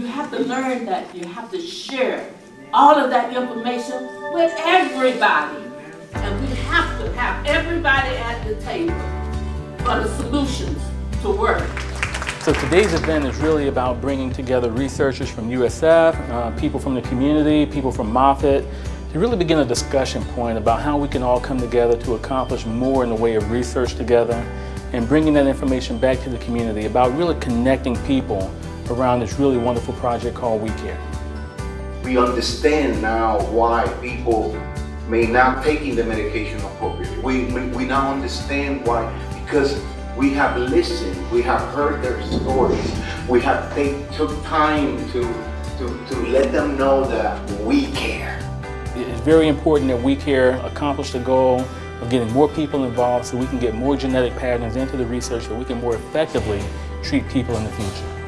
you have to learn that you have to share all of that information with everybody. And we have to have everybody at the table for the solutions to work. So today's event is really about bringing together researchers from USF, uh, people from the community, people from Moffitt, to really begin a discussion point about how we can all come together to accomplish more in the way of research together and bringing that information back to the community about really connecting people around this really wonderful project called We Care. We understand now why people may not taking the medication appropriately. We, we, we now understand why, because we have listened, we have heard their stories, we have take, took time to, to, to let them know that we care. It's very important that We Care accomplish the goal of getting more people involved so we can get more genetic patterns into the research so we can more effectively treat people in the future.